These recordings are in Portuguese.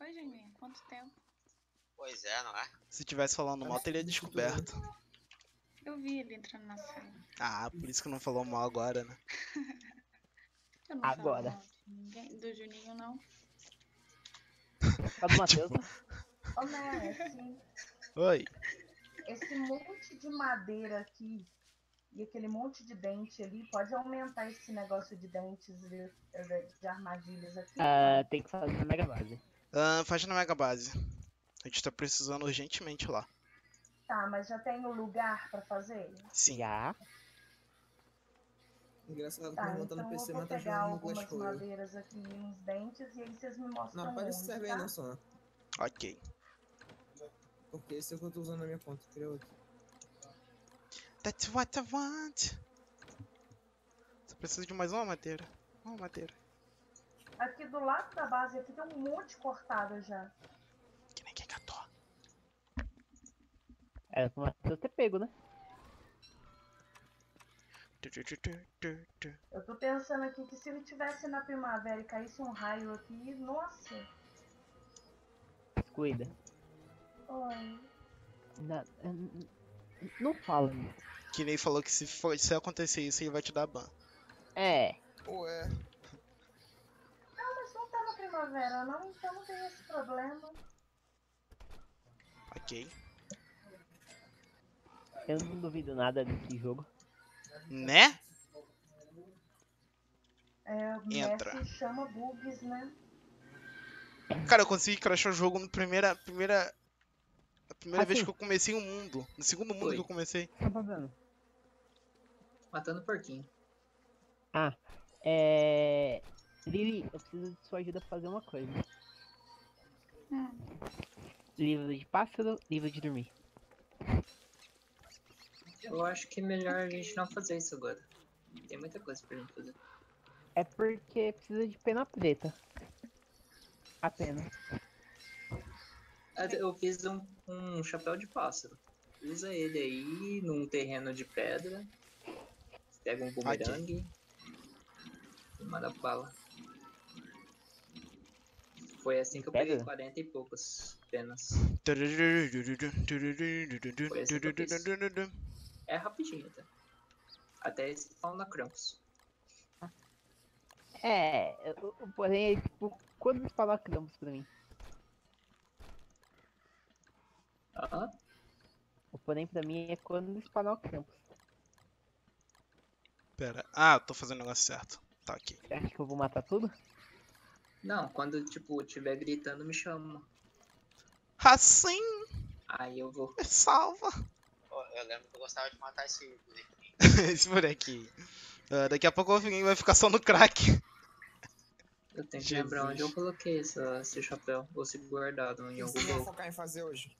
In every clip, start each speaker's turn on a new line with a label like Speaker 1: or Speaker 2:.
Speaker 1: Oi, Juninho, quanto tempo?
Speaker 2: Pois é, não é?
Speaker 3: Se tivesse falando mal, teria descoberto.
Speaker 1: Eu vi ele entrando na sala.
Speaker 3: Ah, por isso que não falou mal agora, né?
Speaker 1: Eu não falo
Speaker 4: Agora.
Speaker 1: mal de ninguém, do Juninho, não.
Speaker 4: Só do Matheus.
Speaker 5: Ô, Messi,
Speaker 3: Oi.
Speaker 5: esse monte de madeira aqui e aquele monte de dente ali, pode aumentar esse negócio de dentes de, de- de armadilhas aqui?
Speaker 4: Ah, tem que fazer na Mega Base.
Speaker 3: Ah, faz na Mega Base. A gente tá precisando urgentemente lá.
Speaker 5: Tá, mas já tem o lugar pra fazer?
Speaker 3: Sim.
Speaker 4: Já.
Speaker 6: Engraçado que
Speaker 5: Tá,
Speaker 6: não tá
Speaker 5: então
Speaker 6: no
Speaker 5: eu
Speaker 6: PC,
Speaker 5: vou
Speaker 6: mas tá
Speaker 5: pegar
Speaker 6: jogando no
Speaker 5: algumas
Speaker 6: Royale.
Speaker 5: madeiras aqui uns dentes e aí vocês me mostram
Speaker 6: Não, pode server
Speaker 5: tá?
Speaker 6: aí não só.
Speaker 3: Ok.
Speaker 6: Porque esse é o que eu tô usando na minha conta. Queria outro.
Speaker 3: That's what I want. Só preciso de mais uma madeira. Uma madeira.
Speaker 5: Aqui do lado da base aqui tem um monte cortado já.
Speaker 3: Que nem quem catou.
Speaker 4: Era pro Matheus ter pego, né?
Speaker 5: Eu tô pensando aqui que se ele tivesse na primavera e caísse um raio aqui, nossa.
Speaker 4: Cuida.
Speaker 5: Oi.
Speaker 4: Na- n- Não fala. né?
Speaker 3: Que nem falou que se, for, se acontecer isso, ele vai te dar ban.
Speaker 4: É.
Speaker 6: Ué.
Speaker 5: Não tá não, então não tem esse problema.
Speaker 3: Ok.
Speaker 4: Eu não duvido nada desse jogo.
Speaker 3: Né?
Speaker 5: É, o
Speaker 3: Entra.
Speaker 5: Chama bugs, né?
Speaker 3: Cara, eu consegui crashar o jogo na primeira. primeira a primeira vez
Speaker 4: Assim.
Speaker 3: que eu comecei um mundo. No segundo mundo
Speaker 7: Oi.
Speaker 3: que eu comecei.
Speaker 4: Tá fazendo?
Speaker 7: Matando porquinho.
Speaker 4: É. Lili, eu preciso de sua ajuda pra fazer uma coisa.
Speaker 1: Hum.
Speaker 4: Livro de pássaro, livro de dormir.
Speaker 7: Eu acho que é melhor a gente não fazer isso agora. Tem muita coisa pra gente fazer.
Speaker 4: É porque precisa de pena preta. Apenas.
Speaker 7: Ah, Eu fiz um, um chapéu de pássaro. Usa ele aí num terreno de pedra. Pega um bumerangue. E manda bala. Foi assim que eu peguei
Speaker 4: Pedra?
Speaker 7: 40 e poucos penas. É rapidinho, tá? Até spawn na Krampus.
Speaker 4: É, o- o- porém, é, tipo, quando eles falam Krampus pra mim?
Speaker 7: Aham.
Speaker 4: O porém pra mim é quando eles falam Krampus.
Speaker 3: Pera. Ah, tô fazendo o negócio certo. Tá aqui.
Speaker 4: Você acha que eu vou matar tudo?
Speaker 7: Não, quando tipo tiver gritando, me chama.
Speaker 3: Assim,
Speaker 7: Aí eu vou.
Speaker 3: me salva.
Speaker 2: Pô, eu lembro que eu gostava de matar esse bonequinho.
Speaker 3: Esse bonequinho. Ah, daqui a pouco o vai ficar só no crack.
Speaker 7: Eu tenho que lembrar onde eu coloquei essa, esse chapéu. Ou se guardado em
Speaker 6: O
Speaker 7: algum
Speaker 6: que você vai
Speaker 7: baú.
Speaker 6: focar em fazer hoje?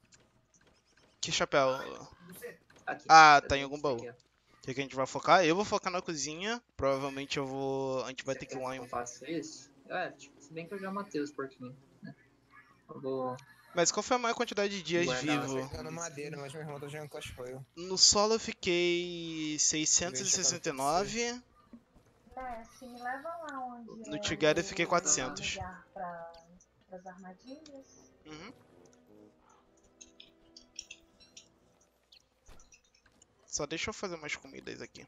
Speaker 3: Que chapéu?
Speaker 7: Aqui.
Speaker 3: Ah,
Speaker 7: Eu
Speaker 3: tá em algum baú.
Speaker 7: aqui.
Speaker 3: O que, que a gente vai focar? Eu vou focar na cozinha. Provavelmente eu vou. A gente vai
Speaker 7: Você
Speaker 3: ter que ir lá
Speaker 7: eu
Speaker 3: em.
Speaker 7: faço isso? É, tipo, se bem que eu já matei os porquinhos, né? Eu vou.
Speaker 3: Mas qual foi a maior quantidade de dias
Speaker 7: Guardar
Speaker 3: vivo?
Speaker 7: as-
Speaker 6: Tá na madeira, mas meu irmão tá jogando Clash Royale.
Speaker 3: No solo eu fiquei 669.
Speaker 5: Messi, me leva lá onde
Speaker 3: No
Speaker 5: é
Speaker 3: Together eu fiquei
Speaker 5: o
Speaker 3: 400.
Speaker 5: lugar pra, pras armadilhas.
Speaker 3: Uhum. Só deixa eu fazer umas comidas aqui.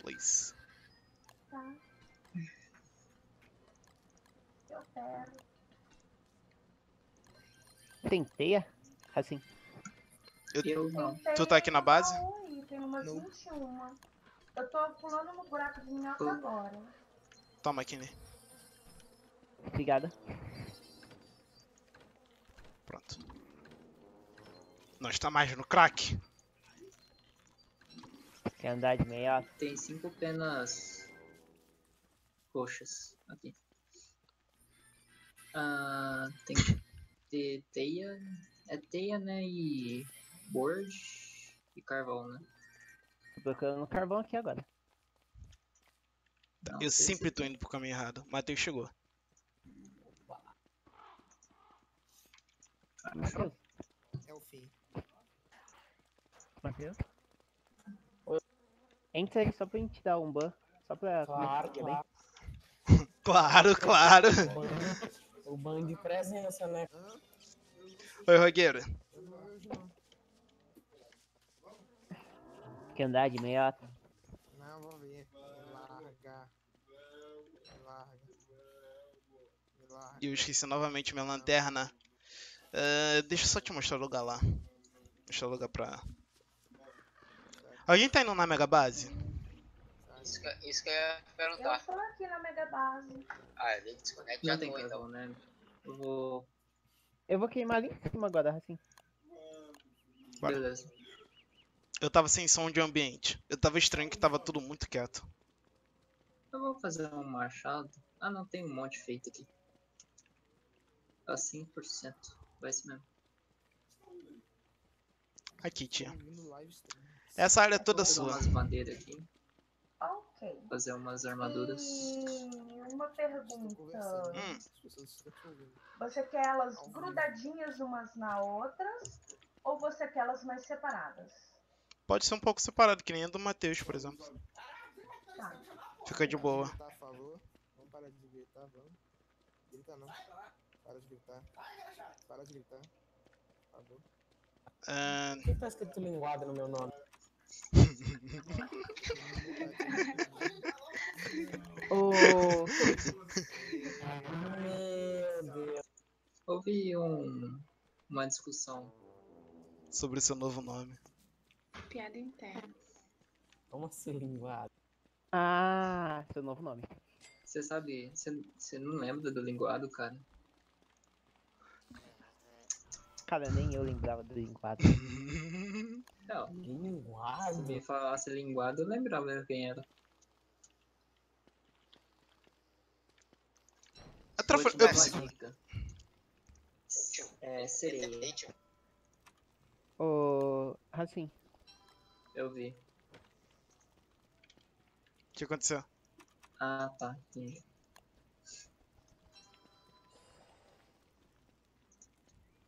Speaker 3: Please.
Speaker 5: Tá. Eu quero.
Speaker 4: Tem teia? Assim.
Speaker 7: Eu não.
Speaker 5: Tentei
Speaker 3: Tu tá aqui na base?
Speaker 5: não Tem umas
Speaker 6: Não.
Speaker 5: 21. Eu tô pulando no buraco de minhoca
Speaker 7: Tô.
Speaker 5: agora.
Speaker 3: Toma, Kenny.
Speaker 4: Obrigada.
Speaker 3: Pronto. Não está mais no crack.
Speaker 4: Quer andar de meia?
Speaker 7: Tem cinco penas roxas aqui. Ah, tem que ter teia. É teia, né? E board e carvão, né?
Speaker 4: Tô procurando carvão aqui agora.
Speaker 7: Não
Speaker 3: Eu sempre
Speaker 7: se
Speaker 3: tô indo pro caminho errado. Matheus chegou.
Speaker 4: Matheus?
Speaker 6: É o fim.
Speaker 4: Matheus? Entra aí só pra gente dar um ban. Só pra
Speaker 8: Claro, claro.
Speaker 3: Claro, claro.
Speaker 8: O banho de presença, né?
Speaker 3: Oi.
Speaker 6: Eu não.
Speaker 4: Quer andar de meiota?
Speaker 6: Não, vou ver. Me larga. Me larga. Me larga.
Speaker 3: E eu esqueci novamente minha lanterna. Ah, deixa eu só te mostrar o lugar lá. Mostrar o lugar pra. Alguém tá indo na Mega Base?
Speaker 2: Isso que, isso que eu ia
Speaker 5: Eu
Speaker 2: perguntar.
Speaker 5: tô aqui na Mega Base.
Speaker 2: Ah, ele desconecta já
Speaker 7: tem
Speaker 2: então.
Speaker 7: né? Eu vou.
Speaker 4: Eu vou queimar ali em cima agora, assim.
Speaker 3: Bora.
Speaker 7: Beleza.
Speaker 3: Eu tava sem som de ambiente. Eu tava estranho que tava tudo muito quieto.
Speaker 7: Eu vou fazer um machado. Ah, não, tem um monte feito aqui. Tá 100%. Vai ser mesmo.
Speaker 3: Aqui, tia.
Speaker 6: Stream.
Speaker 3: Essa área é toda sua.
Speaker 7: umas madeiras aqui.
Speaker 5: Ok.
Speaker 7: Fazer umas armaduras.
Speaker 5: E uma pergunta.
Speaker 3: Hum.
Speaker 5: Você quer elas grudadinhas umas na outras? Ou você quer elas mais separadas?
Speaker 3: Pode ser um pouco separado, que nem a do Matheus, por exemplo.
Speaker 5: Tá.
Speaker 3: Fica de boa.
Speaker 6: Falou. Vamos parar de gritar, vamos. Grita não. Para de gritar. Para de gritar. Falou.
Speaker 3: Ah,
Speaker 8: Por que tá escrito linguado no meu nome? Deus.
Speaker 7: Houve um, uma discussão.
Speaker 3: sobre seu novo nome.
Speaker 1: Piada interna.
Speaker 8: Como assim linguado?
Speaker 4: Ah, seu novo nome.
Speaker 7: Você sabe, você não lembra do linguado, cara?
Speaker 4: Cara, nem eu lembrava do linguado.
Speaker 7: Não, se
Speaker 8: Linguado?
Speaker 7: me falasse linguado, eu lembrava quem era.
Speaker 3: A
Speaker 7: dar
Speaker 3: eu-
Speaker 7: dica. É, sereia.
Speaker 2: Independente.
Speaker 4: Ô, assim,
Speaker 7: Eu vi.
Speaker 3: O que aconteceu?
Speaker 7: Ah, tá. Entendi.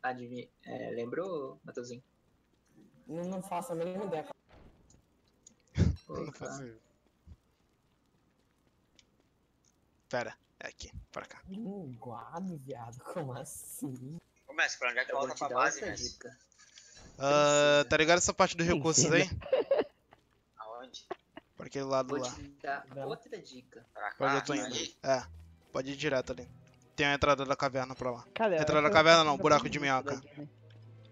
Speaker 7: Adivinha. É, lembrou, Matheusinho?
Speaker 8: Não, não faço a mínima ideia.
Speaker 7: Pô,
Speaker 3: Não faço ideia. Pera, é aqui, pra cá.
Speaker 8: Linguado, viado? Como assim?
Speaker 2: Ô, mestre, pra onde é que
Speaker 7: Eu vou
Speaker 2: volta
Speaker 7: te
Speaker 2: pra
Speaker 7: dar
Speaker 2: base, mestre?
Speaker 7: dica.
Speaker 3: Ah, tá ligado essa parte dos recursos aí?
Speaker 2: Aonde?
Speaker 3: Pra aquele lado
Speaker 7: Vou
Speaker 3: lá.
Speaker 7: te dar outra dica.
Speaker 2: Pra cá?
Speaker 3: Pra onde eu tô indo?
Speaker 2: ali?
Speaker 3: É, pode ir direto ali. Tem a entrada da caverna pra lá.
Speaker 4: cara.
Speaker 3: Entrada
Speaker 4: essa
Speaker 3: caverna não, buraco de
Speaker 4: da
Speaker 3: minhoca.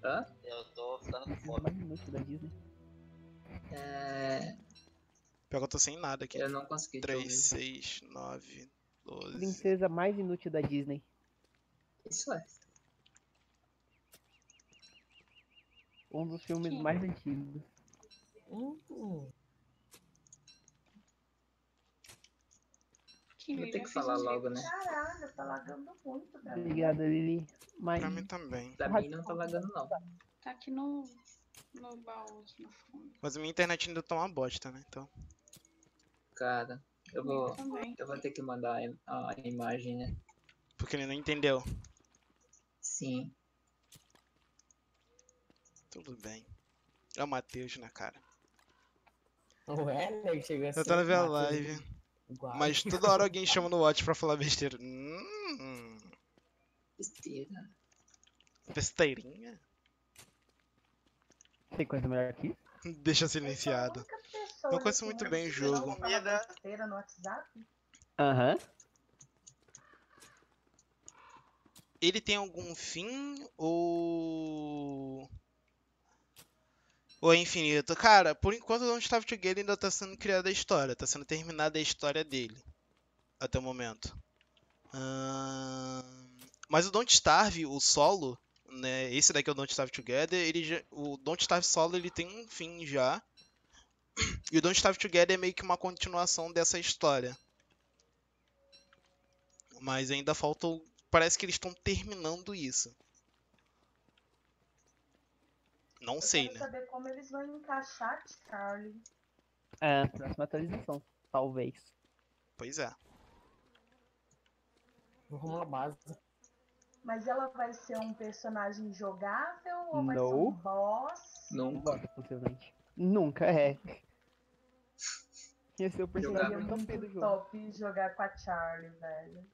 Speaker 7: Hã?
Speaker 2: Eu tô ficando com fome.
Speaker 4: mais inútil da Disney.
Speaker 7: É,
Speaker 3: Pior que eu tô sem nada aqui.
Speaker 7: eu não consegui te
Speaker 3: 3,
Speaker 7: ouvir.
Speaker 3: 6, 9, 12.
Speaker 4: Princesa mais inútil da Disney.
Speaker 7: Isso é.
Speaker 4: Um dos filmes mais antigos.
Speaker 8: Hum,
Speaker 1: Que
Speaker 7: Vou ter que falar logo, né?
Speaker 5: Caralho, tá lagando muito mim.
Speaker 4: Obrigada, Lili. Mas
Speaker 3: Pra mim também.
Speaker 7: Pra mim não tá lagando, não.
Speaker 1: Tá aqui no, no baú, no fundo.
Speaker 3: Mas a minha internet ainda tá uma bosta, né? Então.
Speaker 7: Cara, eu vou.
Speaker 1: Também.
Speaker 7: Eu vou ter que mandar a im- a imagem, né?
Speaker 3: Porque ele não entendeu.
Speaker 7: Sim.
Speaker 3: Tudo bem. É o Matheus, né, cara?
Speaker 8: O Heller chegou assim.
Speaker 3: Eu tô na minha
Speaker 8: bateu
Speaker 3: live.
Speaker 8: Igual.
Speaker 3: Mas toda hora alguém chama no watch pra falar besteira. Hum,
Speaker 7: Besteira.
Speaker 3: besteirinha?
Speaker 4: tem coisa melhor isso?
Speaker 3: Deixa silenciado. Eu conheço muito bem o jogo.
Speaker 5: Besteira no WhatsApp?
Speaker 4: Aham.
Speaker 3: Ele tem algum fim ou. Ou é infinito? Cara, por enquanto o Don't Starve Together ainda tá sendo criada a história, tá sendo terminada a história dele. Até o momento. Mas o Don't Starve, o solo, né? Esse daqui é o Don't Starve Together, ele já... o Don't Starve solo ele tem um fim já. E o Don't Starve Together é meio que uma continuação dessa história. Mas ainda falta parece que eles estão terminando isso. Não
Speaker 5: Eu
Speaker 3: sei,
Speaker 5: quero
Speaker 3: né?
Speaker 5: saber como eles vão encaixar Charlie.
Speaker 4: É, próxima atualização. Talvez.
Speaker 3: Pois é.
Speaker 8: Vou arrumar uma base.
Speaker 5: Mas ela vai ser um personagem jogável ou vai ser
Speaker 4: Não.
Speaker 5: um boss?
Speaker 7: Nunca.
Speaker 4: Possivelmente. Nunca é. Esse é o personagem
Speaker 7: Jogável.
Speaker 4: top do
Speaker 5: Muito
Speaker 4: jogo.
Speaker 5: top jogar com a Charlie, velho.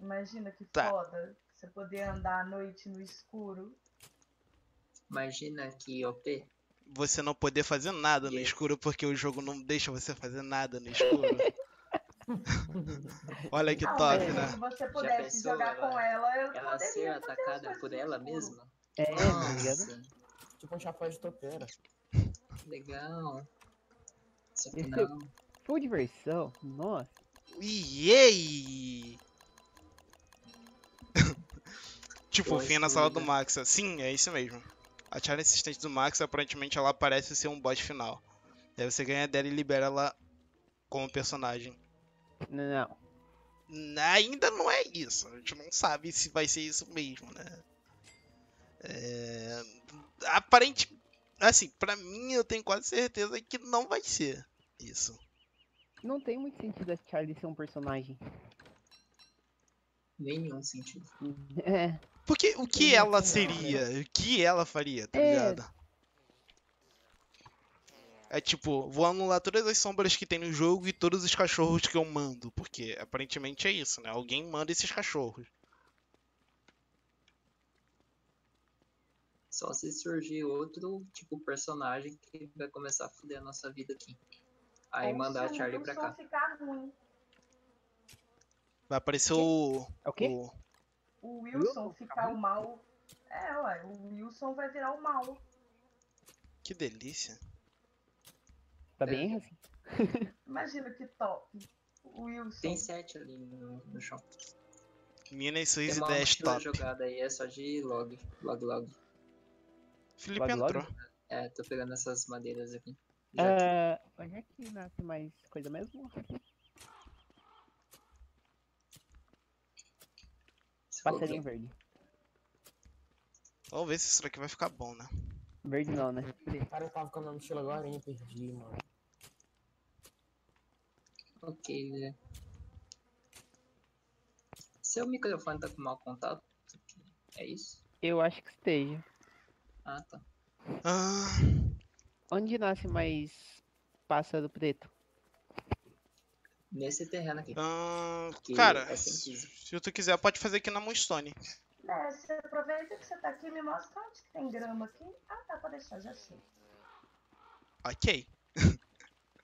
Speaker 5: Imagina que
Speaker 3: Tá.
Speaker 5: foda você poder andar à noite no escuro.
Speaker 7: Imagina que OP.
Speaker 3: Você não poder fazer nada no escuro porque o jogo não deixa você fazer nada no escuro. Olha que
Speaker 5: Não,
Speaker 3: top, né?
Speaker 5: Se você pudesse
Speaker 7: pensou
Speaker 5: jogar
Speaker 7: ela-
Speaker 5: com ela, eu
Speaker 7: Ela
Speaker 5: poderia
Speaker 7: ser atacada por ela mesma.
Speaker 4: É, tá ligado?
Speaker 7: Nossa,
Speaker 8: Tipo um chapéu de topeira.
Speaker 7: legal. Só que não.
Speaker 4: Full diversão, nossa.
Speaker 3: Yay! tipo, o fim na sala do. Max. Sim, é isso mesmo. A Charlie assistente do Max, aparentemente, ela parece ser um boss final. Daí você ganha dela e libera ela como personagem.
Speaker 4: Não,
Speaker 3: Ainda não é isso. A gente não sabe se vai ser isso mesmo, né? É... Aparente. Assim, pra mim eu tenho quase certeza que não vai ser isso.
Speaker 4: Não tem muito sentido a Charlie ser um personagem.
Speaker 7: Nenhum sentido.
Speaker 4: É.
Speaker 3: Porque o que ela seria? O que ela faria, tá
Speaker 4: É.
Speaker 3: ligado? É tipo, vou anular todas as sombras que tem no jogo e todos os cachorros que eu mando. Porque aparentemente é isso, né? Alguém manda esses cachorros.
Speaker 7: Só se surgir outro, tipo, personagem que vai começar a foder a nossa vida aqui. Aí
Speaker 5: Ou
Speaker 7: mandar a Charlie pra cá.
Speaker 5: ficar ruim.
Speaker 3: Vai aparecer o.
Speaker 4: É o quê?
Speaker 3: o-
Speaker 5: O Wilson
Speaker 4: Wilson
Speaker 5: ficar o mal. É, ué, o Wilson vai virar o mal.
Speaker 3: Que delícia.
Speaker 4: Tá bem assim.
Speaker 5: Imagina que top. O Wilson.
Speaker 7: Tem sete ali no, no.
Speaker 3: Minas
Speaker 7: Tem
Speaker 3: suas
Speaker 7: uma
Speaker 3: ideias
Speaker 7: mochila
Speaker 3: top.
Speaker 7: jogada aí, é só de log. Log, log.
Speaker 3: Felipe
Speaker 4: Log, log?
Speaker 3: entrou.
Speaker 7: É, tô pegando essas madeiras aqui. Já que
Speaker 4: É, onde é que nasce mais coisa mesmo?
Speaker 7: você falou
Speaker 4: Passarinho verde.
Speaker 3: Vamos ver se isso daqui vai ficar bom, né?
Speaker 4: Verde não, né?
Speaker 8: Cara, eu tava com a minha mochila agora e perdi, mano.
Speaker 7: Ok, né? Seu microfone tá com mau contato? É isso?
Speaker 4: Eu acho que esteja.
Speaker 7: Ah, tá.
Speaker 3: Ah,
Speaker 4: Onde nasce mais pássaro preto?
Speaker 7: Nesse terreno aqui.
Speaker 3: ah, cara,
Speaker 7: é
Speaker 3: se tu quiser, pode fazer aqui na Moonstone.
Speaker 5: É, você aproveita que você tá aqui e me mostra onde que tem grama aqui. Ah, tá, pode deixar, já sei.
Speaker 3: Ok.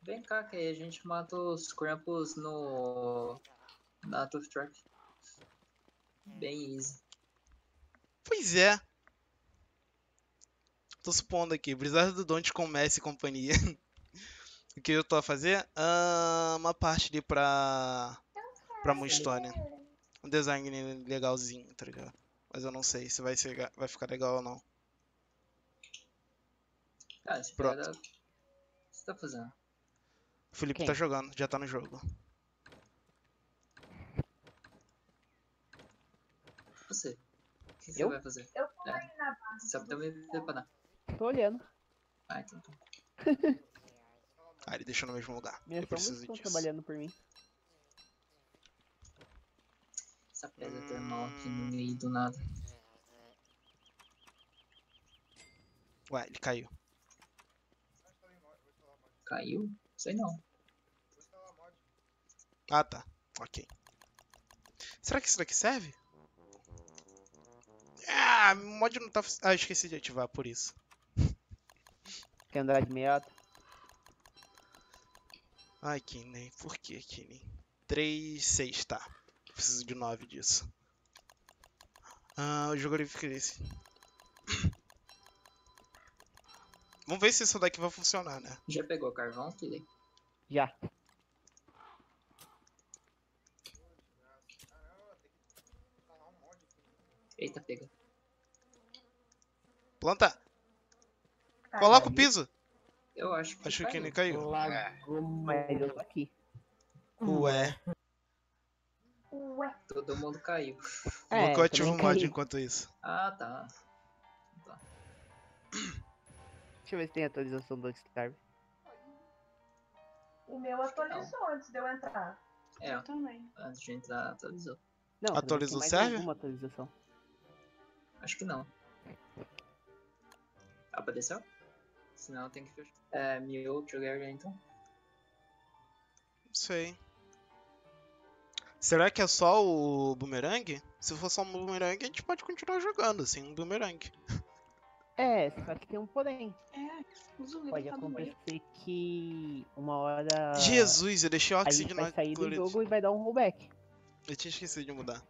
Speaker 7: Vem cá, que aí a gente mata os Krampus no. Na Tooth Track. Bem easy.
Speaker 3: Pois é. Tô supondo aqui, Blizzard do Don't com Messi e companhia. o que eu tô a fazer? Ah, uma parte ali pra. pra Moonstone. Um design legalzinho, tá ligado? Mas eu não sei se vai, ser, vai ficar legal ou não.
Speaker 7: Ah, esse
Speaker 3: Pronto.
Speaker 7: cara- O que você tá fazendo?
Speaker 3: O Felipe
Speaker 4: Quem?
Speaker 3: tá jogando, já tá no jogo.
Speaker 7: Você. O que você
Speaker 4: Eu?
Speaker 7: vai fazer?
Speaker 5: Eu vou
Speaker 7: É.
Speaker 5: na base.
Speaker 7: Só pra me preparar.
Speaker 4: Tô olhando.
Speaker 7: Ah, então tá.
Speaker 3: Ah, ele deixou no mesmo lugar.
Speaker 4: Minhas
Speaker 3: eu preciso
Speaker 4: estão
Speaker 3: disso.
Speaker 4: trabalhando por mim.
Speaker 7: Essa pedra termal aqui no meio do nada.
Speaker 3: Ué, ele caiu.
Speaker 7: Caiu? Sei não.
Speaker 3: Ah, tá. Ok. Será que isso daqui serve? Ah, o mod não tá. Ah, eu esqueci de ativar por isso.
Speaker 4: Quer andar de meiota?
Speaker 3: Ai, Kinen, por que, Kinen? 3, 6, tá. Preciso de 9 disso. Ah, o jogo fica esse. Vamos ver se isso daqui vai funcionar, né?
Speaker 7: Já pegou carvão, Tilly?
Speaker 4: Já.
Speaker 7: Eita, pega.
Speaker 3: Planta!
Speaker 5: Cara,
Speaker 3: Coloca o piso!
Speaker 7: Eu acho que
Speaker 3: Acho que
Speaker 7: caiu.
Speaker 3: Kinen caiu.
Speaker 8: Lago
Speaker 4: Mas eu tô aqui.
Speaker 3: Ué,
Speaker 5: Ué,
Speaker 7: Todo mundo caiu.
Speaker 4: É,
Speaker 3: vou que eu ativo o mod
Speaker 4: caí.
Speaker 3: enquanto isso.
Speaker 7: Ah, tá.
Speaker 4: Deixa eu ver se tem atualização do Starve.
Speaker 5: o meu atualizou antes de eu entrar.
Speaker 7: É,
Speaker 1: Eu também.
Speaker 7: antes de entrar, atualizou.
Speaker 4: Não,
Speaker 3: Atualizou
Speaker 4: mais
Speaker 3: serve?
Speaker 4: alguma atualização.
Speaker 7: Acho que não. Apareceu? Senão tem que fechar. É, Mew Trigger então.
Speaker 3: Não sei. Será que é só o boomerang? Se for só um boomerang, a gente pode continuar jogando sem um boomerang.
Speaker 4: É, só que tem um porém.
Speaker 1: É,
Speaker 4: Pode
Speaker 1: tá
Speaker 4: acontecer que uma hora
Speaker 3: Jesus, eu deixei o oxigênio
Speaker 4: vai sair do jogo e vai dar um rollback.
Speaker 3: Eu tinha esquecido de mudar.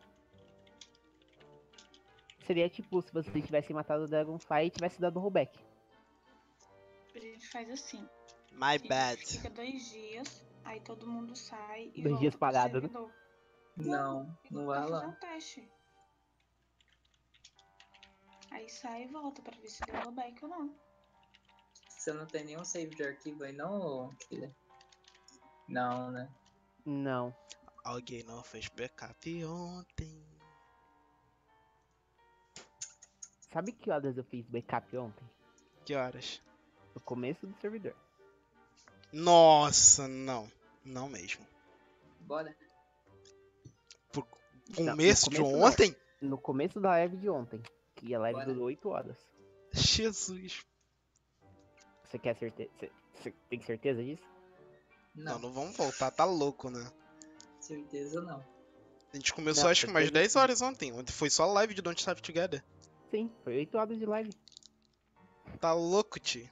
Speaker 4: Seria tipo se você tivesse matado o Dragonfly e tivesse dado rollback.
Speaker 1: A gente faz assim.
Speaker 3: My
Speaker 1: a gente
Speaker 3: bad.
Speaker 1: Fica dois dias, aí todo mundo sai e
Speaker 4: Dois dias parado, né?
Speaker 7: Não, não vai lá.
Speaker 1: um teste. Aí sai e volta pra ver se deu rollback ou não.
Speaker 7: Você não tem nenhum save de arquivo aí não, Killer? Não, né?
Speaker 4: Não.
Speaker 3: Alguém não fez backup ontem.
Speaker 4: Sabe que horas eu fiz backup ontem?
Speaker 3: Que horas?
Speaker 4: No começo do servidor.
Speaker 3: Nossa, não. Não mesmo.
Speaker 7: Bora.
Speaker 3: Por
Speaker 4: Não,
Speaker 3: começo de
Speaker 4: começo não.
Speaker 3: ontem?
Speaker 4: No começo da live de ontem. Que a live
Speaker 7: Bora.
Speaker 4: durou 8 horas.
Speaker 3: Jesus.
Speaker 4: Você quer certeza? Você tem certeza disso?
Speaker 3: Não,
Speaker 7: Não,
Speaker 3: não vamos voltar, tá louco, né?
Speaker 7: certeza não.
Speaker 3: A gente começou
Speaker 4: Não,
Speaker 3: acho que mais
Speaker 4: certeza
Speaker 3: 10
Speaker 4: sim.
Speaker 3: horas ontem. Ontem foi só live de Don't Starve Together.
Speaker 4: Sim, foi 8 horas de live.
Speaker 3: Tá louco, tio.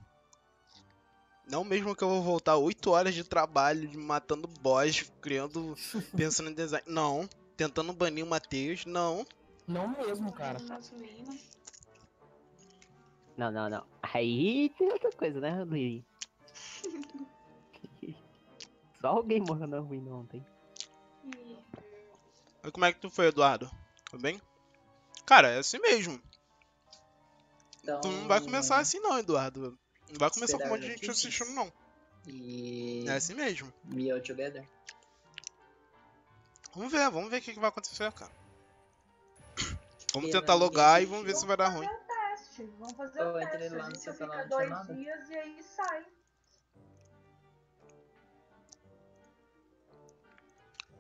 Speaker 3: Não mesmo que eu vou voltar 8 horas de trabalho, de matando boss, criando, pensando em design. Não. Tentando banir o Matheus. Não.
Speaker 8: Não mesmo, cara.
Speaker 4: Não, não, não. Aí tem outra coisa, né, Lili? Só alguém morreu na ruína ontem.
Speaker 1: E
Speaker 3: como é que tu foi, Eduardo? Foi bem? Cara, é assim mesmo.
Speaker 7: Então,
Speaker 3: Tu não vai começar assim não, Eduardo. Não vai começar com um monte de gente assistindo, não.
Speaker 7: E...
Speaker 3: É assim mesmo.
Speaker 7: Me All Together?
Speaker 3: Vamos ver, vamos ver o que, que vai acontecer, cara. Vamos tentar logar e vamos ver se vai dar
Speaker 5: fazer
Speaker 3: ruim.
Speaker 5: um teste. Vamos fazer o teste.
Speaker 7: lá no seu
Speaker 5: fica dois dias e aí sai.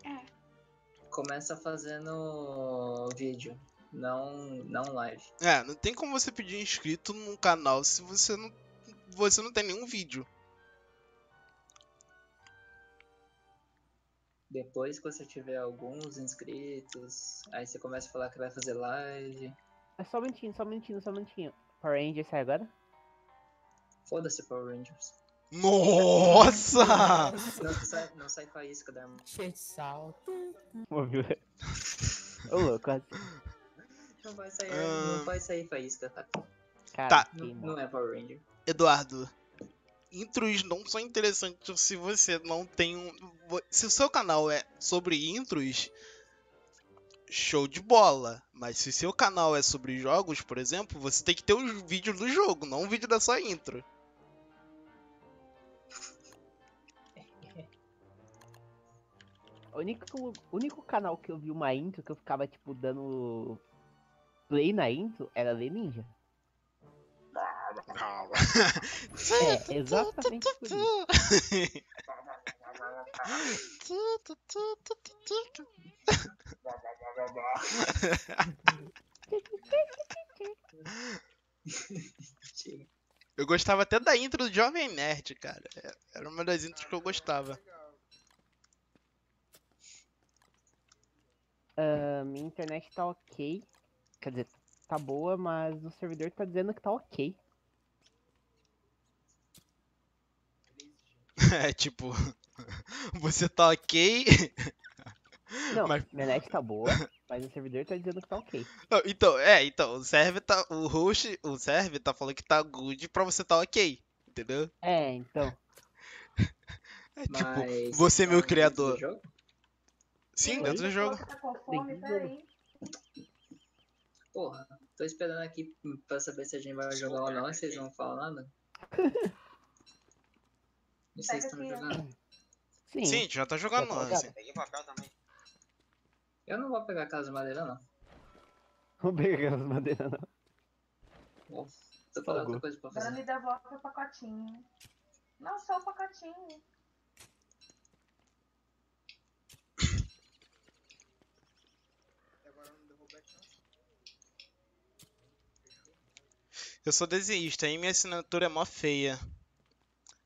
Speaker 1: é,
Speaker 7: Começa fazendo vídeo, não, não live.
Speaker 3: É, não tem como você pedir inscrito num canal se você não, você não tem nenhum vídeo.
Speaker 7: Depois que você tiver alguns inscritos, aí você começa a falar que vai fazer live.
Speaker 4: É só um minutinho, só um minutinho, só um minutinho. Power Ranger sai agora?
Speaker 7: Foda-se Power Rangers.
Speaker 3: Nossa!
Speaker 7: Não sai, não sai faísca da arma.
Speaker 8: Cheio de sal.
Speaker 4: Ouviu? Ô louco, quase.
Speaker 7: Não vai sair,
Speaker 3: Ah.
Speaker 7: não vai sair faísca, tá?
Speaker 4: Cara,
Speaker 3: Tá.
Speaker 7: Não, não é Power Ranger.
Speaker 3: Eduardo, intros não são interessantes se você não tem um. Se o seu canal é sobre intros, show de bola. Mas se seu canal é sobre jogos, por exemplo, você tem que ter um vídeo do jogo, não um vídeo da sua intro.
Speaker 4: O único, o único canal que eu vi uma intro que eu ficava, tipo, dando play na intro era Le Ninja. É, exatamente por isso.
Speaker 3: Eu gostava até da intro do Jovem Nerd, cara. Era uma das intros que eu gostava.
Speaker 4: Ah, minha internet tá ok. Quer dizer, tá boa, mas o servidor tá dizendo que tá ok.
Speaker 3: É tipo, você tá ok?
Speaker 4: Não,
Speaker 3: Mas-
Speaker 4: minha net tá boa, mas o servidor tá dizendo que tá ok.
Speaker 3: Não, Então, é, então, o server tá. O host, o server tá falando que tá good pra você tá ok. Entendeu?
Speaker 4: É, então.
Speaker 3: É tipo,
Speaker 7: Mas
Speaker 3: você, meu
Speaker 7: estão dentro do
Speaker 3: criador.
Speaker 7: jogo?
Speaker 3: sim,
Speaker 4: Oi?
Speaker 3: dentro do jogo.
Speaker 5: Tá. Peraí.
Speaker 7: Porra, tô esperando aqui pra saber se a gente vai jogar ou não, e vocês não falam nada. Vocês
Speaker 5: Pega
Speaker 7: estão
Speaker 5: aqui, ó.
Speaker 7: jogando?
Speaker 4: Sim.
Speaker 3: Sim, a gente já tá jogando não, assim.
Speaker 2: Peguei papel também.
Speaker 7: Eu não vou pegar casa de madeira, não.
Speaker 4: Vou pegar as madeiras, não.
Speaker 7: Vou tô falando outra coisa pra
Speaker 5: Agora
Speaker 7: fazer.
Speaker 5: me devolve o pacotinho. Não, só o pacotinho.
Speaker 3: Eu sou desenhista, aí minha assinatura é mó feia.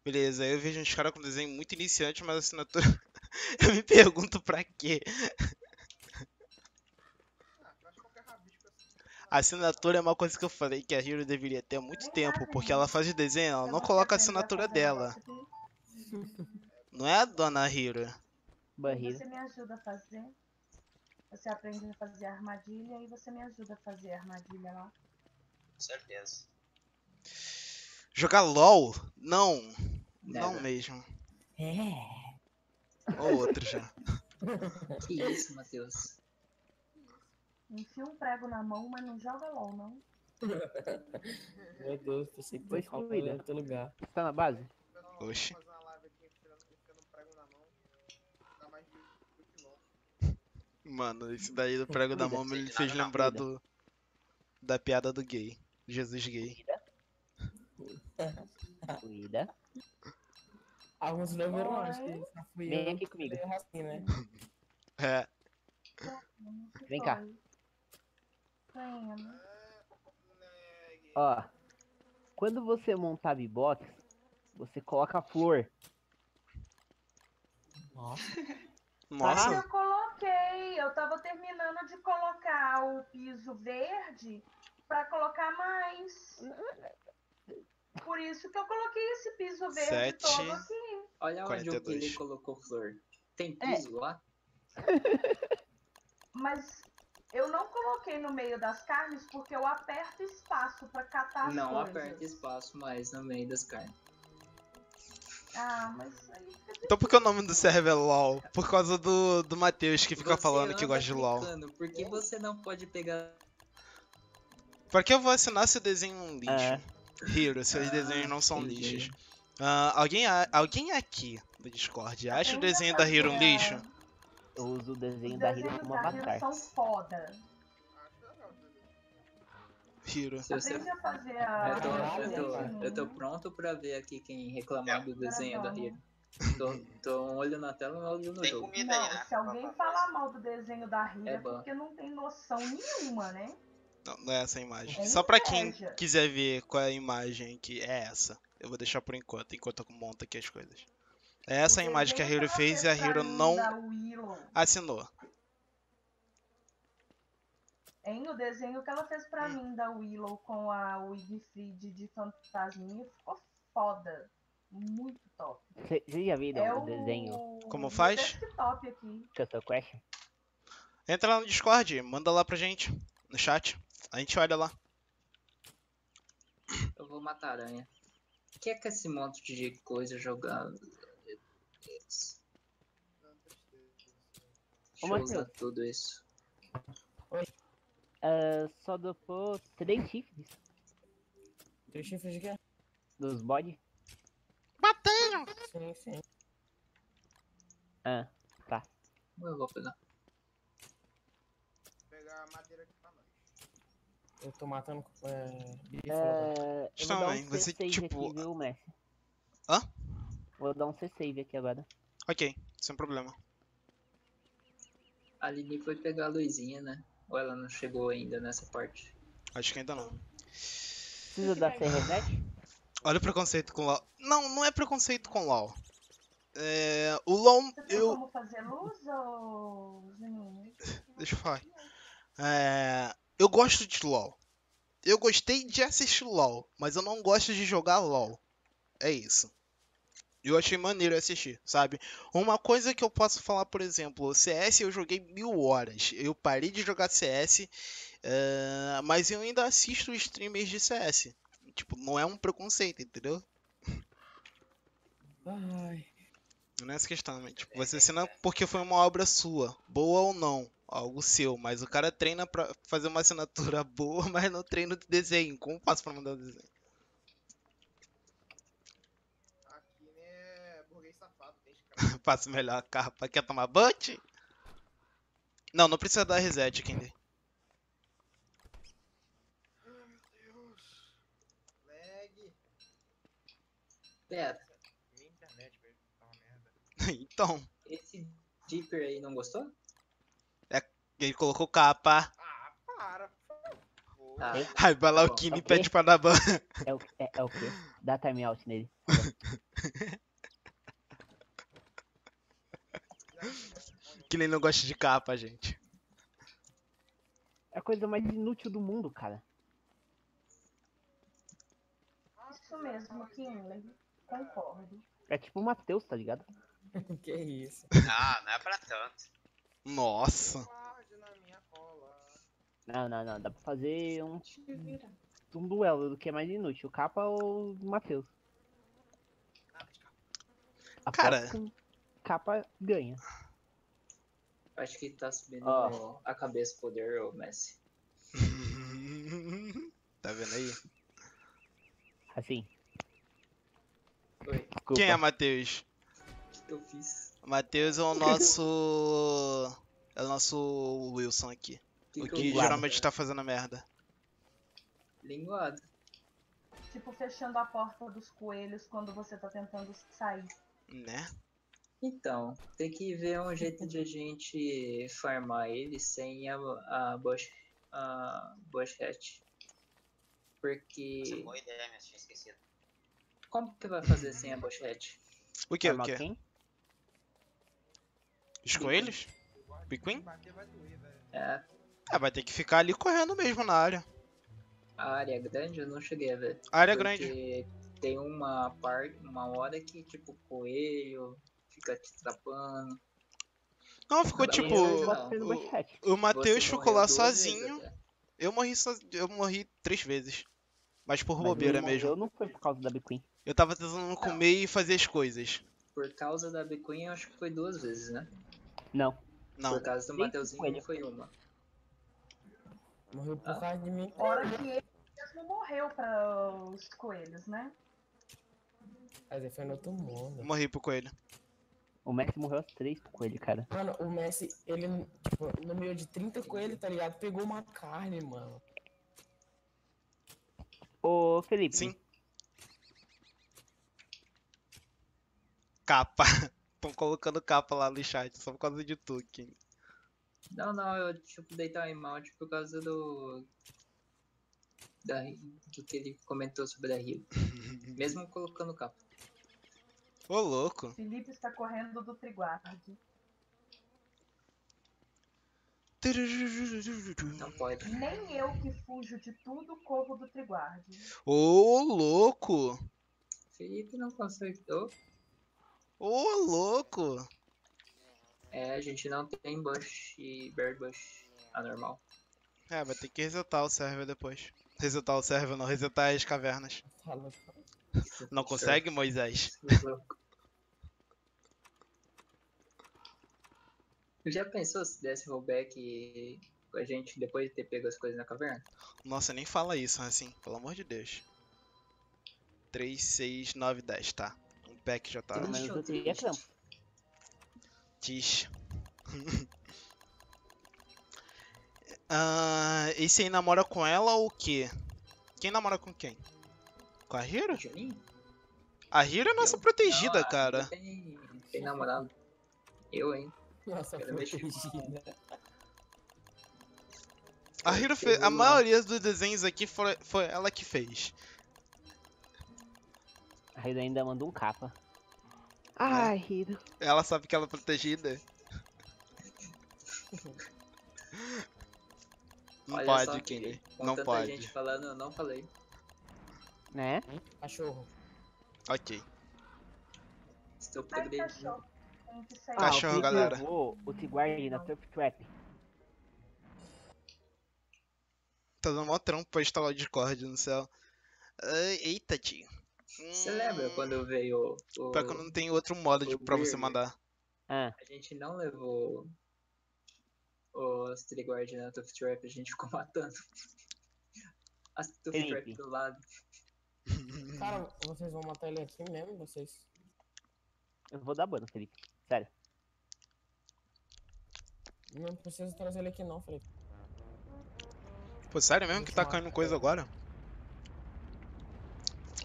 Speaker 3: Beleza, eu vejo uns caras com desenho muito iniciante, mas assinatura. eu me pergunto pra quê. assinatura é uma coisa que eu falei que a Hiro deveria ter há muito tempo, porque ela faz desenho, ela não coloca a assinatura dela. Não é a dona Hiro?
Speaker 5: Você me ajuda a fazer? Você aprende a fazer armadilha e você me ajuda a fazer armadilha lá.
Speaker 2: Com certeza.
Speaker 3: Jogar LOL? Não. Não
Speaker 7: Never.
Speaker 3: mesmo.
Speaker 8: É.
Speaker 3: Ou outro já.
Speaker 7: Que isso, Matheus?
Speaker 5: Enfia um prego na mão, mas não joga LOL, não.
Speaker 8: Meu Deus, pensei que
Speaker 4: Pois
Speaker 8: falta
Speaker 4: cuida.
Speaker 8: em outro lugar.
Speaker 4: Você tá na base?
Speaker 3: Oxi.
Speaker 6: Fazer uma live aqui, tirando, enfiando prego na mão. Dá mais de 8 quilômetros.
Speaker 3: Mano, esse daí do prego da mão me
Speaker 2: Cuida.
Speaker 3: fez
Speaker 2: Cuida.
Speaker 3: lembrar do. Da piada do gay. Jesus gay.
Speaker 4: Cuida.
Speaker 8: Alguns não viram, acho
Speaker 5: Oi.
Speaker 8: que só fui
Speaker 4: Vem
Speaker 8: eu
Speaker 4: aqui comigo.
Speaker 8: assim, né?
Speaker 3: É.
Speaker 4: Vem cá. Ó. Quando você montar B-Box, você coloca a flor.
Speaker 8: Nossa.
Speaker 3: Nossa.
Speaker 5: Eu coloquei, eu tava terminando de colocar o piso verde pra colocar mais. Por isso que eu coloquei esse piso verde
Speaker 3: Sete.
Speaker 5: todo aqui.
Speaker 7: Olha onde o
Speaker 3: 42.
Speaker 7: Kili colocou flor. Tem
Speaker 4: É.
Speaker 7: piso lá?
Speaker 5: Mas eu não coloquei no meio das carnes porque eu aperto espaço pra catar as
Speaker 7: Não
Speaker 5: coisas.
Speaker 7: aperta espaço mais no meio das carnes.
Speaker 5: Ah, mas aí
Speaker 3: Então por que o nome do server é LOL? Por causa do, do Matheus que fica
Speaker 7: Você
Speaker 3: falando que gosta de LOL.
Speaker 7: Por que você não pode pegar.
Speaker 3: Pra que eu vou assinar se o desenho é um lixo?
Speaker 4: É.
Speaker 3: Hiro, seus
Speaker 7: Ah,
Speaker 3: desenhos não são
Speaker 7: entendi.
Speaker 3: lixos. Ah, alguém, alguém aqui no Discord acha o desenho da Hiro um
Speaker 5: fazer
Speaker 3: lixo?
Speaker 4: Eu uso o desenho da Hiro como avatar.
Speaker 5: são foda.
Speaker 3: Hiro.
Speaker 7: Se você...
Speaker 5: A fazer a.
Speaker 7: Eu tô, eu, tô, eu tô pronto pra ver aqui quem reclamar do desenho da. Hiro. Tô, tô um olho na tela e um olho no
Speaker 2: Tem
Speaker 7: jogo.
Speaker 2: comida aí,
Speaker 5: Não,
Speaker 2: né?
Speaker 5: se alguém falar mal do desenho da Rita
Speaker 7: É
Speaker 5: é porque não tem noção nenhuma, né?
Speaker 3: Não, não é essa a imagem.
Speaker 5: É
Speaker 3: Só pra quem quiser ver qual é a imagem que é essa, eu vou deixar por enquanto, enquanto eu monto aqui as coisas. É essa a imagem que a Hiro fez e a Hiro não assinou.
Speaker 5: Hein? O desenho que ela fez pra
Speaker 3: Hum.
Speaker 5: mim da Willow com a Wigfried de Fantasminha ficou foda. Muito top.
Speaker 4: Vocês já viram
Speaker 5: É
Speaker 4: o desenho
Speaker 3: Como faz?
Speaker 5: desktop aqui.
Speaker 3: Entra lá no Discord, manda lá pra gente, no chat. A gente olha lá.
Speaker 7: Eu vou matar a aranha. O que é que esse monte de coisa jogando?
Speaker 4: Ô,
Speaker 7: Deixa eu usar
Speaker 4: Matheus.
Speaker 7: tudo isso.
Speaker 4: Ah, só dropou três chifres
Speaker 8: Três chifres de quê?
Speaker 4: dos bode.
Speaker 8: Sim, sim.
Speaker 4: Ah,
Speaker 7: Eu vou pegar.
Speaker 6: Vou pegar madeira aqui pra nós.
Speaker 8: Eu tô matando é,
Speaker 4: ah, eu vou dar um
Speaker 3: você, tipo,
Speaker 4: aqui, viu, Messi?
Speaker 3: Hã?
Speaker 4: Vou dar um C-save aqui agora.
Speaker 3: Ok, sem problema.
Speaker 7: A Lili foi pegar a luzinha, né? Ou ela não chegou ainda nessa parte?
Speaker 3: Acho que ainda não.
Speaker 4: Precisa dar C reset?
Speaker 3: Olha o preconceito com LOL. Não, não é preconceito com LOL. É, o LOL,
Speaker 5: Você tem
Speaker 3: eu.
Speaker 5: como fazer luz, Juninho?
Speaker 3: Deixa eu falar. É, eu gosto de LOL. Eu gostei de assistir LOL, mas eu não gosto de jogar LOL. É isso. Eu achei maneiro assistir, sabe? Uma coisa que eu posso falar, por exemplo, CS eu joguei mil horas. Eu parei de jogar CS, é, mas eu ainda assisto streamers de CS. Tipo, não é um preconceito, entendeu?
Speaker 8: Ai.
Speaker 3: Não é essa questão, né? Tipo, você assina porque foi uma obra sua, boa ou não, algo seu, mas o cara treina pra fazer uma assinatura boa, mas não treina de desenho. Como faço pra mandar o desenho?
Speaker 6: Aqui, né, burguês safado.
Speaker 3: Faço melhor a capa. Quer tomar bote? Não, não precisa dar reset, Kendi.
Speaker 6: Ai, meu Deus. Lag.
Speaker 7: Pera,
Speaker 6: Minha internet, velho, tá uma merda.
Speaker 3: então,
Speaker 7: esse Deeper aí não gostou?
Speaker 3: ele colocou capa.
Speaker 6: Ah, para, por favor.
Speaker 7: Tá.
Speaker 3: Aí vai lá
Speaker 7: Tá
Speaker 3: o. Kimi e
Speaker 4: Ok.
Speaker 3: pede pra dar ban.
Speaker 4: É o, é, é o quê? Dá timeout nele.
Speaker 3: Que ele não gosta de capa, gente.
Speaker 4: É a coisa mais inútil do mundo, cara.
Speaker 5: Isso mesmo, Kinley. Concordo.
Speaker 4: É tipo o Matheus, tá ligado?
Speaker 8: que isso?
Speaker 2: Não, não é pra tanto.
Speaker 3: Nossa.
Speaker 4: Não, não, não. Dá pra fazer um, um duelo do que é mais inútil, o Capa ou o Matheus.
Speaker 3: Cara.
Speaker 4: Capa ganha.
Speaker 7: Acho que tá subindo
Speaker 4: Ó.
Speaker 7: a cabeça poder, o Messi.
Speaker 3: tá vendo aí?
Speaker 4: Assim.
Speaker 7: Oi.
Speaker 3: Quem é Matheus?
Speaker 7: O que eu fiz?
Speaker 3: Matheus é o nosso. É o nosso Wilson aqui.
Speaker 7: Que
Speaker 3: O
Speaker 7: que
Speaker 3: que geralmente tá fazendo merda.
Speaker 7: Linguado.
Speaker 5: Tipo, fechando a porta dos coelhos quando você tá tentando sair.
Speaker 3: Né?
Speaker 7: Então, tem que ver um jeito de a gente farmar ele sem a, a Bush, a Bush Hat.
Speaker 2: Essa é
Speaker 7: Porque.
Speaker 2: boa ideia, mas tinha esquecido.
Speaker 7: Como que vai fazer sem a Bush Hat?
Speaker 3: O que? O que?
Speaker 4: quem?
Speaker 3: Os coelhos? Biquim?
Speaker 6: Bater vai doer, velho.
Speaker 7: É,
Speaker 3: Ah, vai ter que ficar ali correndo mesmo na área.
Speaker 7: a área é grande eu não cheguei a ver.
Speaker 3: A área é grande.
Speaker 7: Porque tem uma parte, uma hora que tipo coelho fica te atrapando.
Speaker 3: Não, ficou
Speaker 7: Não,
Speaker 3: tipo.
Speaker 7: eu-
Speaker 3: o-
Speaker 4: bochete.
Speaker 3: O Matheus ficou lá
Speaker 7: vezes
Speaker 3: sozinho.
Speaker 7: até.
Speaker 3: Eu morri so... eu morri três vezes. Mas por
Speaker 4: Mas
Speaker 3: bobeira mesmo.
Speaker 4: morreu não foi por causa da Biquin.
Speaker 3: Eu tava tentando comer e fazer as coisas.
Speaker 7: Por causa da Biquin, eu acho que foi duas vezes, né?
Speaker 4: Não.
Speaker 3: Não.
Speaker 7: Por causa do Mateuzinho
Speaker 4: coelho.
Speaker 7: foi uma.
Speaker 8: Morreu por
Speaker 7: Ah.
Speaker 8: causa de mim.
Speaker 5: Hora que ele mesmo morreu para os coelhos, né?
Speaker 8: Mas ele foi no outro mundo.
Speaker 3: Morri pro coelho.
Speaker 4: O Messi morreu às três com ele, cara.
Speaker 8: Mano, o Messi, ele, tipo, no meio de 30 coelhos, tá ligado? Pegou uma carne, mano.
Speaker 4: Ô, Felipe.
Speaker 3: Sim. Capa. Tão colocando capa lá no chat, só por causa de tu, Kim.
Speaker 7: Não, não, eu tipo dei time out por causa do. Da, do que ele comentou sobre a Rio. Mesmo colocando capa.
Speaker 3: Ô, louco.
Speaker 5: Felipe está correndo do Triguarde.
Speaker 7: Não pode.
Speaker 5: Nem eu que fujo de tudo corro do Triguarde.
Speaker 3: Ô, louco.
Speaker 7: Felipe não consertou.
Speaker 3: Ô, louco.
Speaker 7: É, a gente não tem bush e bear bush anormal.
Speaker 3: É, vai ter que resetar o server depois. Resetar o server, não, resetar as cavernas. Não consegue, Moisés?
Speaker 7: Já pensou se desse rollback com a gente depois de ter pego as coisas na caverna?
Speaker 3: Nossa, nem fala isso, assim, pelo amor de Deus. 3, 6, 9, 10, tá. Pack já tá.
Speaker 4: Pelo menos eu teria trampo.
Speaker 3: Tish. Ah, esse aí namora com ela ou o quê? Quem namora com quem? Com a Hiro?
Speaker 7: Juninho?
Speaker 3: A Hiro é nossa
Speaker 7: Eu?
Speaker 3: protegida,
Speaker 7: Não,
Speaker 3: cara.
Speaker 7: Tem, tem namorado. Eu, hein?
Speaker 8: Nossa, protegida.
Speaker 3: A Hiro fez. A maioria dos desenhos aqui foi, foi ela que fez.
Speaker 4: A Rita ainda mandou um capa. Ai, Rita.
Speaker 3: Ela sabe que ela é protegida. Não
Speaker 7: Olha
Speaker 3: pode, Kenny. Não
Speaker 7: tanta
Speaker 3: pode.
Speaker 7: gente falando, eu não falei.
Speaker 4: Né?
Speaker 8: Cachorro.
Speaker 3: Ok.
Speaker 7: Estou progredindo.
Speaker 5: cachorro.
Speaker 4: Ah,
Speaker 3: Cachorro,
Speaker 4: o
Speaker 3: galera.
Speaker 4: levou o Tiguard na Turf Trap.
Speaker 3: Tá dando mó trampo pra instalar o Discord no céu. Eita, tio.
Speaker 7: Você lembra quando veio o.
Speaker 3: Pior que eu não tenho outro modo de, pra você mandar.
Speaker 4: Ah,
Speaker 7: A gente não levou os Triguard na Tooth Trap, a gente ficou matando. As Tooth Trap do lado.
Speaker 8: Cara, vocês vão matar ele aqui mesmo, vocês?
Speaker 4: eu vou dar bano, Felipe. Sério.
Speaker 8: Não precisa trazer ele aqui não, Felipe.
Speaker 3: Pô, sério mesmo que tá caindo coisa agora?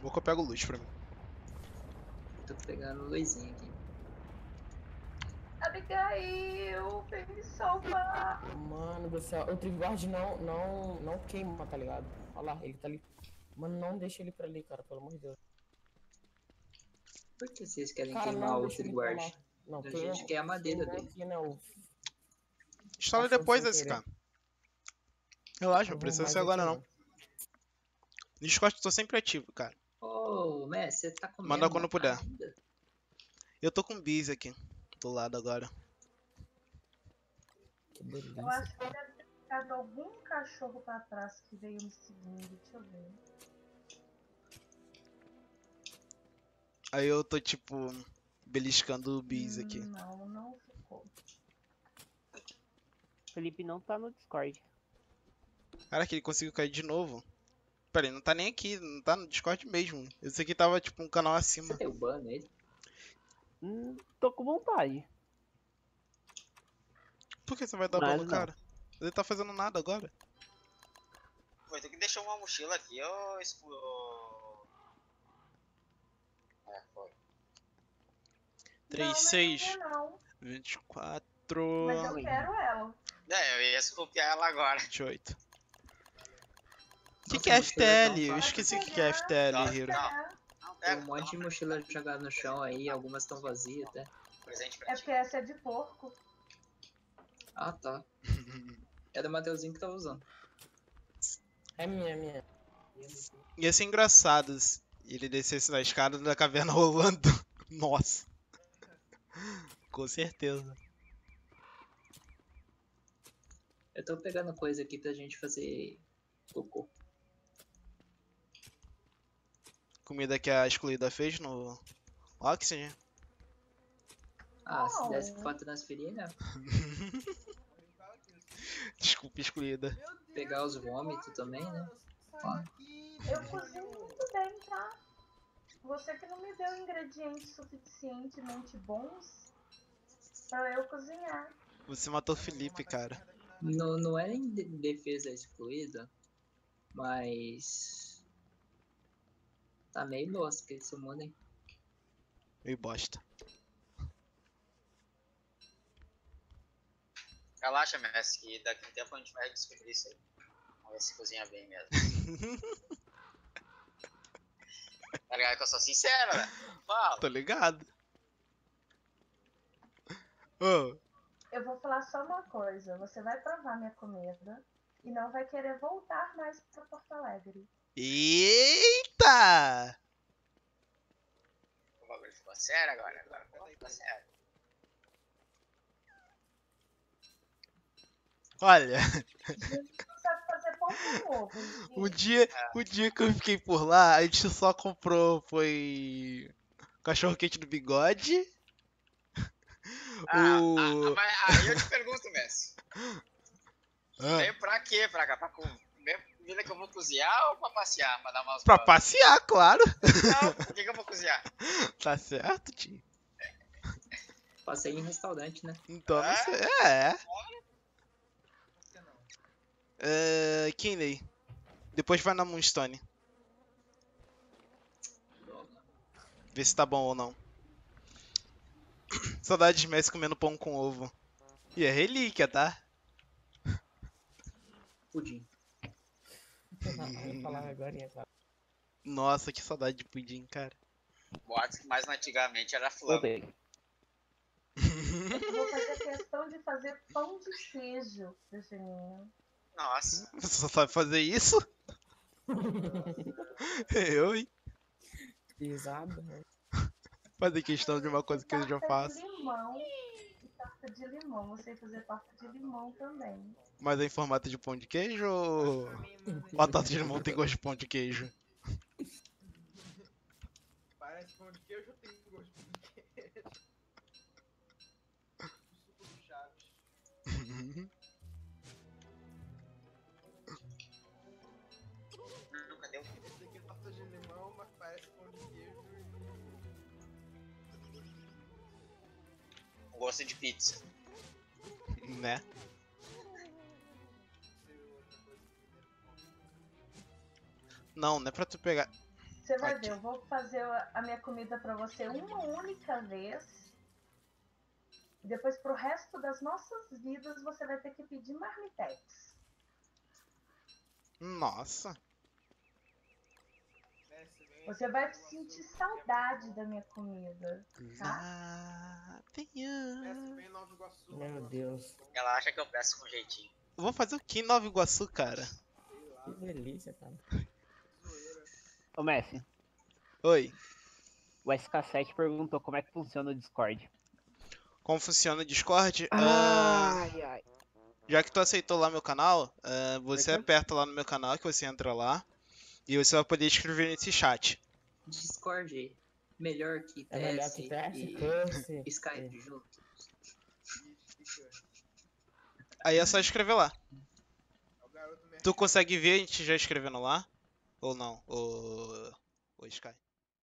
Speaker 3: Vou que eu pego luz pra mim.
Speaker 7: Tô pegando luzinha aqui.
Speaker 5: Abigail, vem me salvar.
Speaker 8: Mano do céu, o Triguard não, não, não queima, tá ligado? Olha lá, ele tá ali. Mano, não deixa ele pra ali, cara, pelo amor de Deus.
Speaker 7: Por que vocês querem
Speaker 8: Cara,
Speaker 7: queimar
Speaker 8: não
Speaker 7: o Triguard?
Speaker 8: Não,
Speaker 7: A gente quer a madeira dele.
Speaker 8: aqui, né,
Speaker 3: Instala
Speaker 8: Passou
Speaker 3: depois SK.
Speaker 8: querer.
Speaker 3: Relaxa, não
Speaker 8: vou
Speaker 3: precisa ser agora não. Discord eu tô sempre ativo, cara.
Speaker 7: Ô, Messi, você tá comendo
Speaker 3: Manda quando puder.
Speaker 7: ainda?
Speaker 3: Eu tô com o Biz aqui, do lado agora.
Speaker 8: Que delícia.
Speaker 5: Eu acho que deve ter ficado algum cachorro pra trás que veio me seguindo. Deixa eu ver.
Speaker 3: Aí eu tô, tipo, beliscando o aqui.
Speaker 5: Hum, Não, não ficou.
Speaker 4: Felipe não tá no Discord.
Speaker 3: Caraca, ele conseguiu cair de novo. Pera aí, não tá nem aqui, não tá no Discord mesmo. Esse aqui tava, tipo, um canal acima.
Speaker 7: Você deu ban nele?
Speaker 4: Hum, tô com vontade.
Speaker 3: Por que você vai dar ban no cara? Ele tá fazendo nada agora.
Speaker 2: Foi tu que deixou uma mochila aqui, ô escu... ô- É, foi.
Speaker 3: 3,
Speaker 5: não,
Speaker 3: 6,
Speaker 5: Não, não,
Speaker 3: 24,
Speaker 5: mas eu quero ela.
Speaker 2: É, eu ia copiar ela agora.
Speaker 3: 28. O que, que é
Speaker 7: é
Speaker 3: FTL? Eu esqueci o que, que é FTL, Hiro.
Speaker 5: É,
Speaker 7: Tem um monte de mochila jogada no chão aí, algumas estão vazias até.
Speaker 5: é porque essa é de porco.
Speaker 7: Ah, tá. É do Mateuzinho que tava usando.
Speaker 8: É minha, é minha.
Speaker 3: Ia ser engraçado se ele descesse na escada da caverna rolando. Nossa. Com certeza.
Speaker 7: Eu tô pegando coisa aqui pra gente fazer cocô.
Speaker 3: Comida que a excluída fez no Oxygen.
Speaker 7: Ah, se desse pra transferir, né?
Speaker 3: Desculpa, excluída.
Speaker 7: Pegar os vômitos também, né? Ó.
Speaker 5: Eu cozinho muito bem, tá? Você que não me deu ingredientes suficientemente bons pra eu cozinhar.
Speaker 3: Você matou o Felipe, cara.
Speaker 7: Não, não é em de- defesa excluída, mas. Tá meio bosta que esse mundo, hein?
Speaker 3: Meio bosta.
Speaker 2: Relaxa, Messi, que daqui a um tempo a gente vai descobrir isso aí. Vamos ver se cozinha bem mesmo. tá ligado que eu sou sincero, né? Fala.
Speaker 3: Tô ligado. Ô,
Speaker 5: Eu vou falar só uma coisa. Você vai provar minha comida e não vai querer voltar mais pra Porto Alegre.
Speaker 3: Eita!
Speaker 2: O bagulho ficou sério agora. Agora o bagulho ficou sério.
Speaker 3: Olha, o dia, o dia que eu fiquei por lá, a gente só comprou foi cachorro quente do bigode.
Speaker 2: Ah,
Speaker 3: o
Speaker 2: ah, mas aí eu te pergunto, Messi.
Speaker 3: Ah,
Speaker 2: Veio pra quê? Pra cá? Pra comida que eu vou cozinhar ou pra passear? Pra dar umas
Speaker 3: pra passear, claro.
Speaker 2: Não, por que, que eu vou cozinhar?
Speaker 3: Tá certo, tio.
Speaker 7: Passei em restaurante, né?
Speaker 3: Então
Speaker 2: É?
Speaker 3: sei. É. É. Kinley. Depois vai na Moonstone. Ver se tá bom ou não. Saudade de Messi comendo pão com ovo. E é relíquia, tá?
Speaker 7: Pudim.
Speaker 8: Eu agora.
Speaker 3: Nossa, que saudade de pudim, cara.
Speaker 2: Boatos que mais antigamente era.
Speaker 4: Voltei.
Speaker 5: Eu vou fazer questão de fazer pão de queijo Juninho.
Speaker 2: Nossa.
Speaker 3: Você só sabe fazer isso? Eu, hein?
Speaker 8: Pesado, né?
Speaker 3: Fazer questão de uma coisa que eu já faço.
Speaker 5: limão torta de limão. Eu sei fazer torta de limão também.
Speaker 3: Mas é em formato de pão de queijo ou. Batata de limão tem gosto de pão de queijo?
Speaker 6: Parece pão de queijo ou tem gosto de queijo? Suco do Chaves.
Speaker 2: Gosto de pizza.
Speaker 3: né? Não, não é pra tu pegar.
Speaker 5: Você vai
Speaker 3: Aqui.
Speaker 5: ver, eu vou fazer a a minha comida pra você uma única vez. E depois pro resto das nossas vidas você vai ter que pedir marmitex.
Speaker 3: Nossa.
Speaker 5: Você vai sentir saudade da minha comida.
Speaker 6: Iguaçu.
Speaker 8: Meu Deus.
Speaker 2: Ela acha que eu peço com jeitinho.
Speaker 3: Eu vou fazer o que em Nova Iguaçu, cara?
Speaker 8: Que delícia, cara.
Speaker 4: Ô, Messi,
Speaker 3: Oi.
Speaker 4: o SK7 perguntou como é que funciona o Discord.
Speaker 3: Como funciona o Discord? Ah,
Speaker 4: Ai, ai.
Speaker 3: já que tu aceitou lá meu canal, ah, você
Speaker 4: Uhum.
Speaker 3: aperta lá no meu canal que você entra lá. E você vai poder escrever nesse chat.
Speaker 7: Discord melhor que
Speaker 8: É melhor que TS,
Speaker 7: e
Speaker 8: Curse.
Speaker 7: Skype junto.
Speaker 3: Aí é só escrever lá. Tu consegue ver a gente já escrevendo lá? Ou não? O, o Sky?